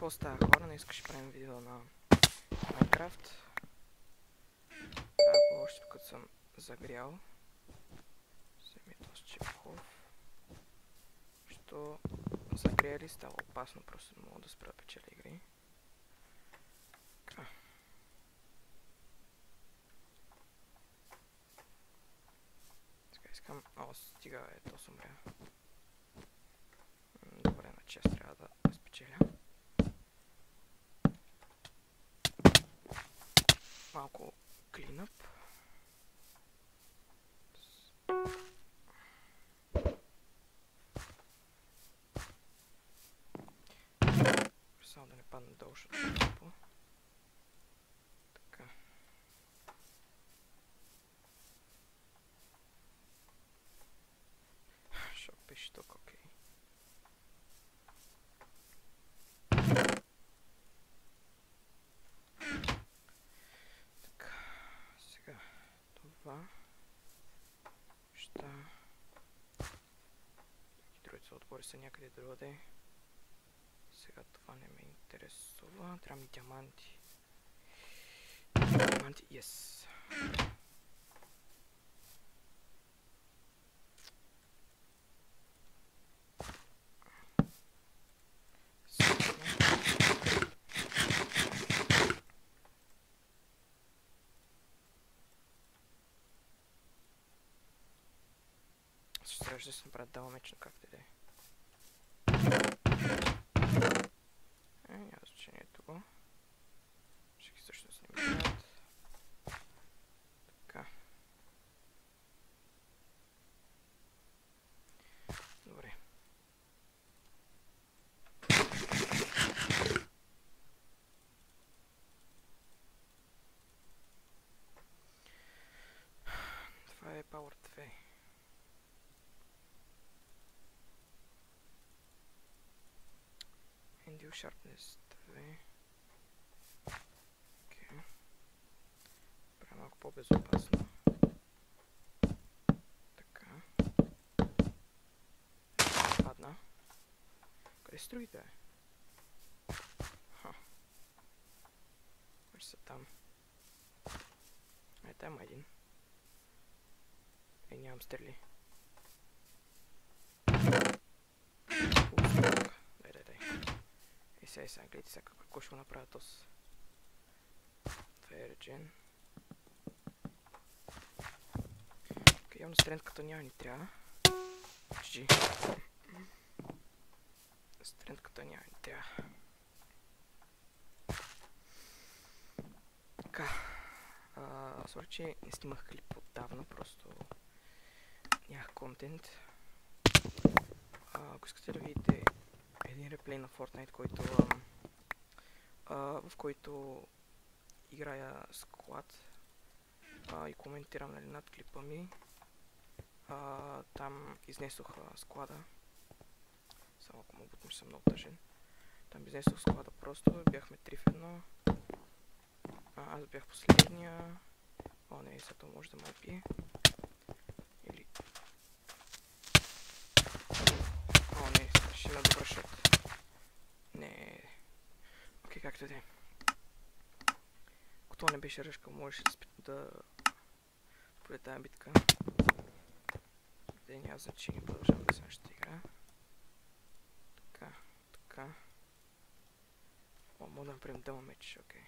Какво става хора? Днес ще правим видео на Minecraft. Ако още като съм загрял. Вземи този чепхов. Що загрели става опасно, просто не мога да спра печеля игри. Сега искам... О, стига е, то сумря. Добре, на чест трябва да спечеля. Малко клинъп. Само да не падна долу, защото е тъпо. Така. Що пише тук, окей. Така, сега това ще... И другите отбори са някъде другаде. Сега това не ме интересува. Трябва ми диаманти. Диаманти, yes. Ще се направят дава меч, но както и да. Е, няма значение тук. Ще ги също с ними правят. Така. Добре. Това е Power 2. Endure Sharpness 2. Окей. Правя малко по-безопасно. Така. Падна. Къде са другите? Ха. Може са там. Е, там има един. Е, нямам стрели. Е, сега, гледайте сега какво ще го направя е реджен. Окей, явно стрентката няма ни трябва. GG. Стрентката няма ни трябва. Така. Сори, че не снимах клип отдавна, просто нямах контент. А, ако искате да видите един реплей на Fortnite, който, ам, а, в който играя склад а, и коментирам нали, над клипа ми. А, там изнесох а, склада. Само ако му бутнеш съм много тъжен. Там изнесох склада просто, бяхме три в едно. А, аз бях последния. О, не, сега може да ме убие. Или... О, ще ме добрашат. Не. Окей, както да е. Ако това не беше ръжка, можеше да, да победа тази битка. Де няма значение, продължавам да следващата игра. Така, така. О, мога да направим дъма меч, окей.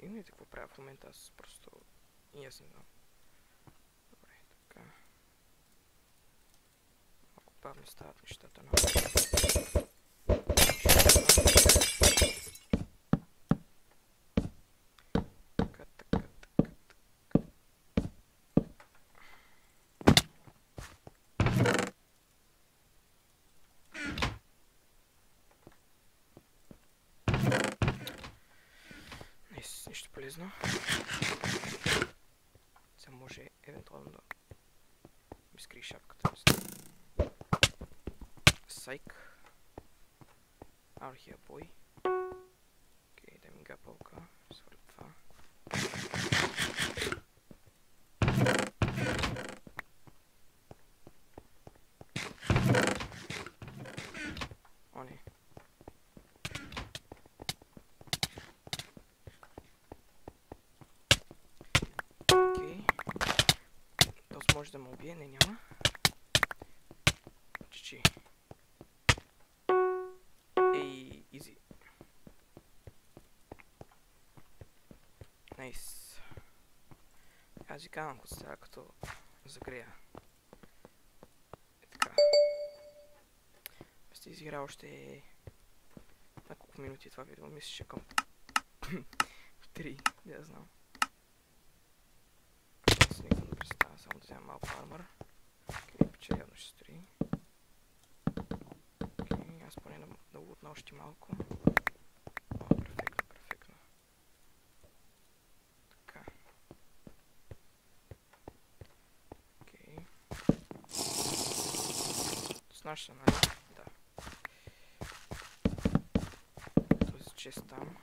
И не какво правя в момента, аз просто и аз не знам. Така. Малко бавно стават нещата. Найс, нищо полезно. Сега може евентуално да ми скри шапката. не знам. Сайк. Архия бой. Окей, да ми гапалка. Сваля това. О, не. Окей. Този може да ме убие, не няма. Чичи. Найс. Аз ви казвам, като става като загрея. Е така. Ще изигра още няколко минути това видео. Мисля, че към 3, не да знам. Аз никога не представя, само да взема малко армър. Окей, пече явно ще стори. Окей, аз поне да лутна още малко. О, перфектно, перфектно. Така. Окей. С наша, нали? Да. Този чест там.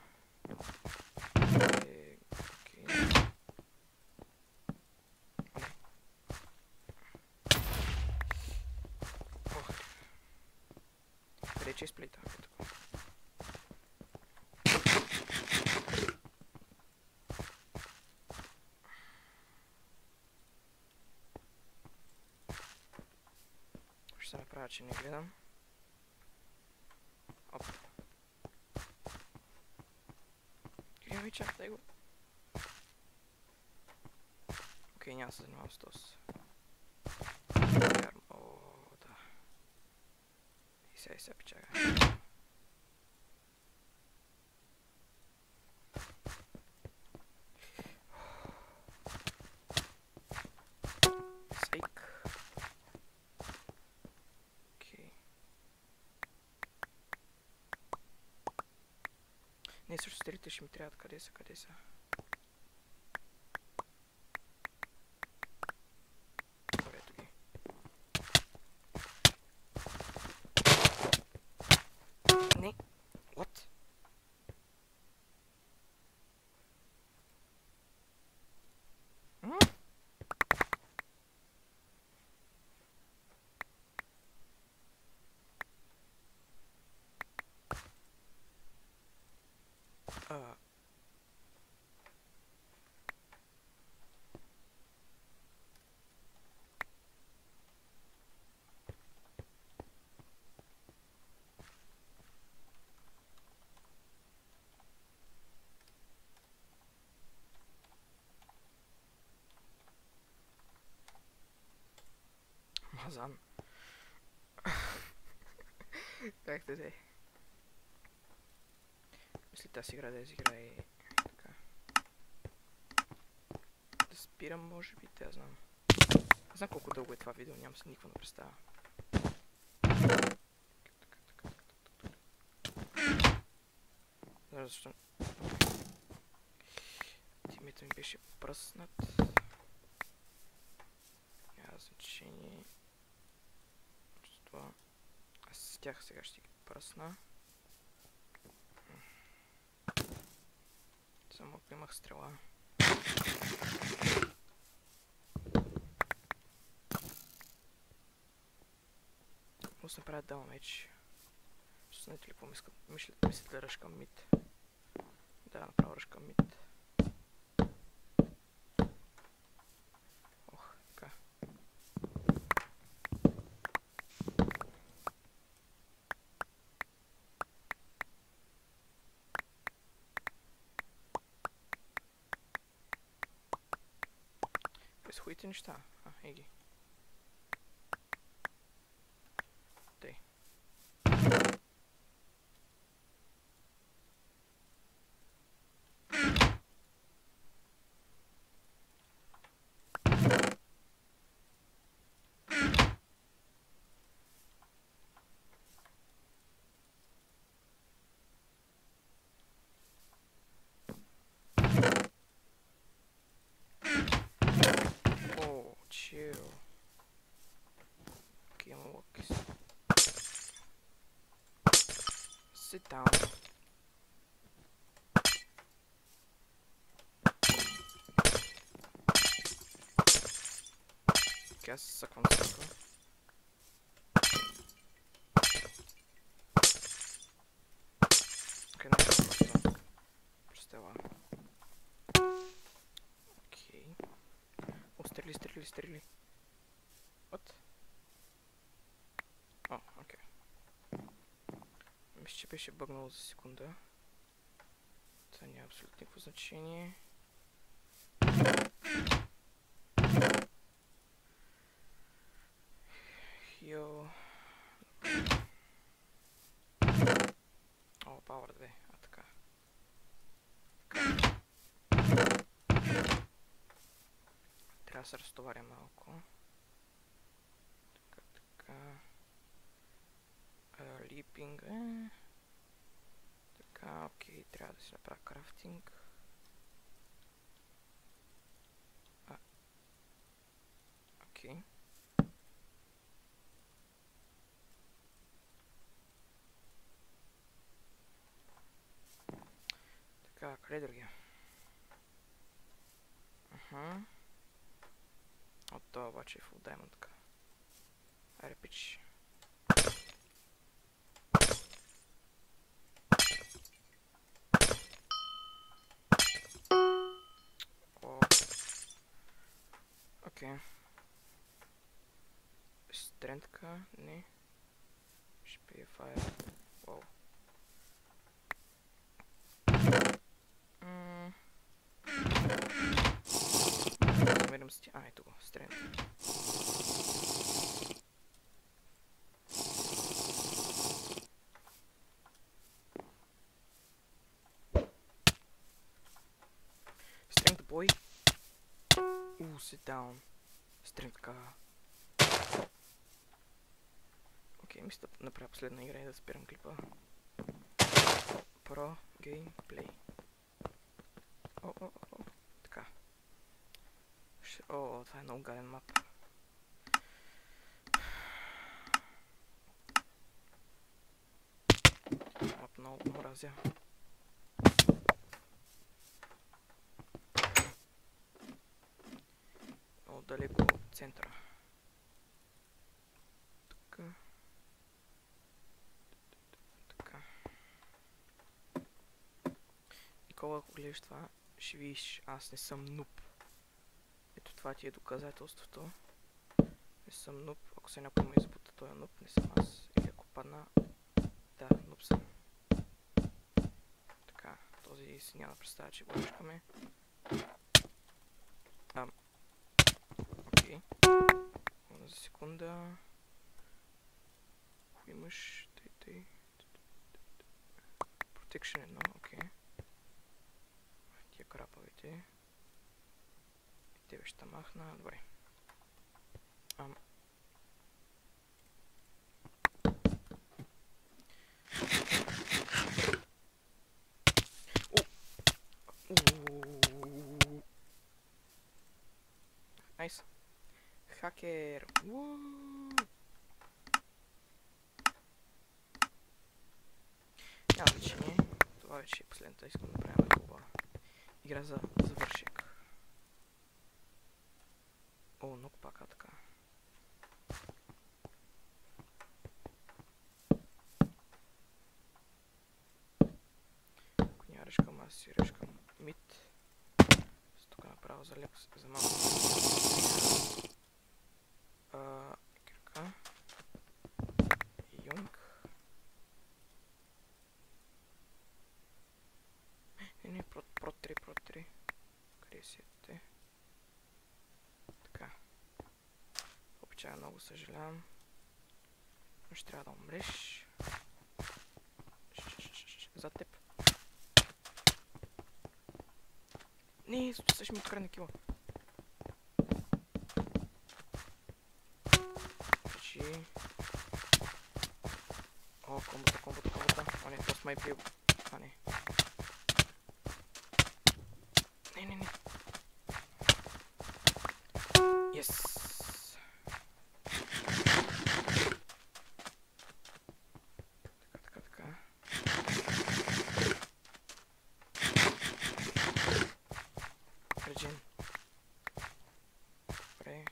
Е, окей. О, не. Ох. Къде е чест плейта? Ето тук. Ще направя, че не гледам. Оп. Я ми чакай го. Окей, няма се занимавам с този. О, да. И сега и сега печага. Сейк. Окей. Не, също стрелите ще ми трябват. Къде са, къде са? Добре, ето ги. Не. What? М? А. Мазан. как да Мисля тази игра да изиграе така. Да спирам, може би, те знам. Не знам колко дълго е това видео, нямам се никаква представа. Знам защо... Тимето ми беше пръснат. Няма значение. Това. Аз с тях сега ще ги пръсна. Само ако имах стрела. Може да направя дал меч. Ще знаете ли какво мисля, мисля, мислите да ръшкам мид? Да, направо ръшкам мид. Ох, така. Без хубавите неща. А, еги. guess. Suck one circle. Okay, now стрели, стрели, стрели. What? Oh, okay. Мисс Чепещи багнул за секунду. Это не абсолютно никакого значения. Да се разтоваря малко. Така, така. Липинг. Е. Така, окей, трябва да си направя крафтинг. Окей. Така, къде другия? Аха. От това обаче е full diamond така. Айде, пич. Окей. Стрендка, не. Ще фаер. Вау. Стрендка. Strength boy. Ooh, sit down. Strength ка. Окей, мисля да направя последна игра и да спирам клипа. Pro Gameplay. О, о, о. Ш... О, това е много гаден мап. Мап много далеко от центъра. Така. Така. Никола, ако гледаш това, ще видиш, аз не съм нуп. Това ти е доказателството. Не съм нуп. Ако се някой ме избута, той е нуп, не съм аз. Или ако падна, да, нуп съм. Така, този си няма представа, че го искаме. Ам. Окей. За секунда. Ако имаш... Тъй, тъй. Protection едно, окей. Тия крапавите. Тебе ще махна. Добре. Ам. Найс. Хакер. Няма значение. Това вече е последната. Искам да направим хубава игра за завършек. О, много пака така. Си решкам мид. Тук направо за леко за малко. А, кирка. Не, про, про 3, про 3. Къде си те? Така. Обичая много съжалявам. Ще трябва да умреш. За теб. Не, също ми открадне кила. Значи... О, комбата, комбата, комбата. О, не, това с. А, не. Не, не, не. Yes. Така, така, така. Реджин. Добре.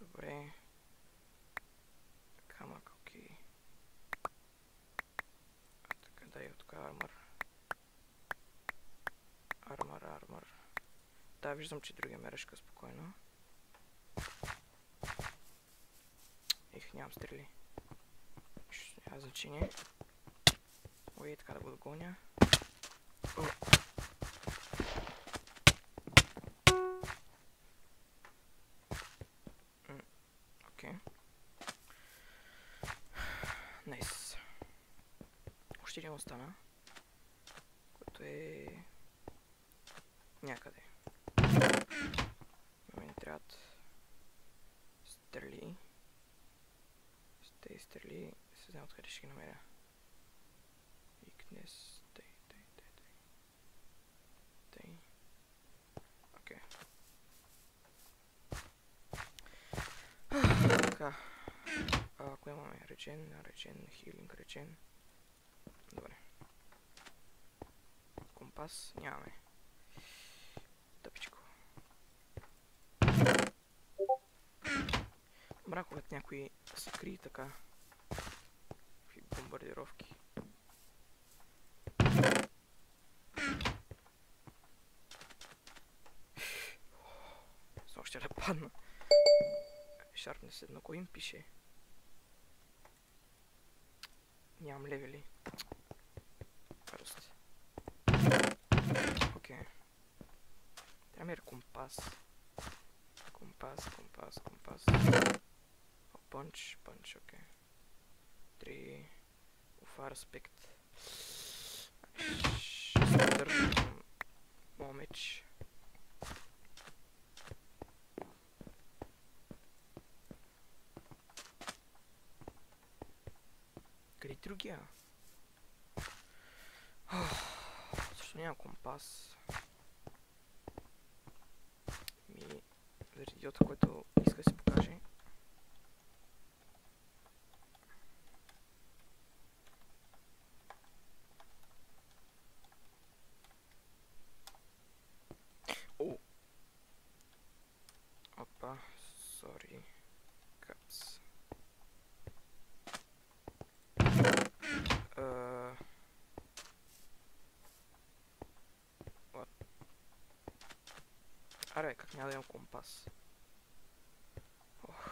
Добре. Камък, окей. А така, дай от тук армър. Армър, армър. Да, виждам че другия ме ръшка спокойно. Ех, нямам стрели. Няма значение. Ой, така да го догоня. Окей. Найс. Още остана. Който е... Някъде. На мен трябват стрели. Се знам откъде ще ги намеря. Weakness. Тъй, тъй, тъй, тъй. Тъй. Окей. Така. Ако имаме речен, речен, хилинг, речен. Добре. Компас нямаме. Тъпичко. Добре, когато някой се крие така. Бомбардировки. Само ще да падна. Sharpness едно, кой им пише? Нямам левели. Окей. Трябва ми е компас. Компас, компас, компас. Пънч, пънч, окей. Три. Уфа, респект. Ще моят меч. Къде е другия? Защо няма компас? Ми, заради който иска да си покаже. О! Опа, сори. Капс. Uh, what? Аре, как няма да имам компас? Ох.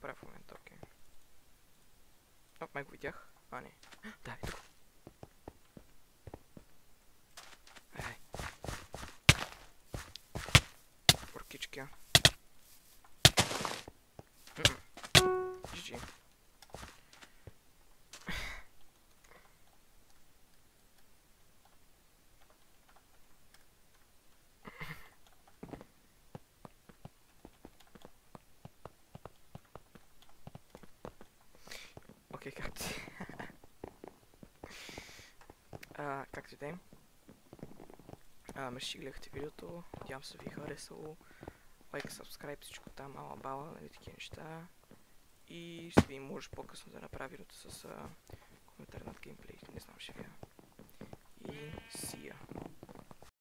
Правя в момента, окей. О, май го видях. А, не. Да, ето го. Ай. Оркички. GG. Окей, както си. А, както и да ме ще гледахте видеото. Надявам се ви харесало. Лайк, сабскрайб, всичко там, ала бала, нали такива неща. И ще ви може по-късно да направя видеото с коментар над геймплей. Не знам, ще видя. И сия.